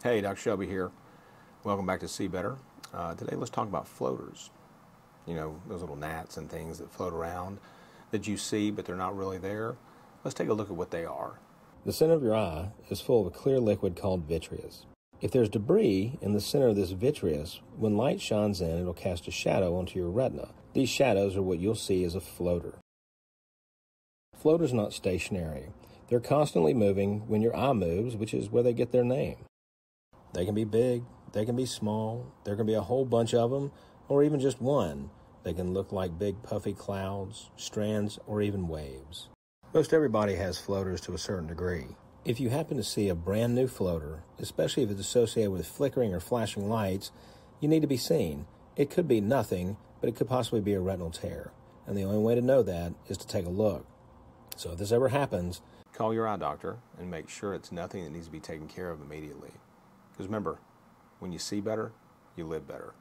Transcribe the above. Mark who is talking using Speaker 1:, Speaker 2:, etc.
Speaker 1: Hey, Dr. Shelby here. Welcome back to See Better. Uh, today, let's talk about floaters. You know, those little gnats and things that float around that you see, but they're not really there. Let's take a look at what they are.
Speaker 2: The center of your eye is full of a clear liquid called vitreous. If there's debris in the center of this vitreous, when light shines in, it'll cast a shadow onto your retina. These shadows are what you'll see as a floater. Floaters not stationary. They're constantly moving when your eye moves, which is where they get their name. They can be big, they can be small, there can be a whole bunch of them, or even just one. They can look like big puffy clouds, strands, or even waves. Most everybody has floaters to a certain degree. If you happen to see a brand new floater, especially if it's associated with flickering or flashing lights, you need to be seen. It could be nothing, but it could possibly be a retinal tear. And the only way to know that is to take a look. So if this ever happens,
Speaker 1: Call your eye doctor and make sure it's nothing that needs to be taken care of immediately. Because remember, when you see better, you live better.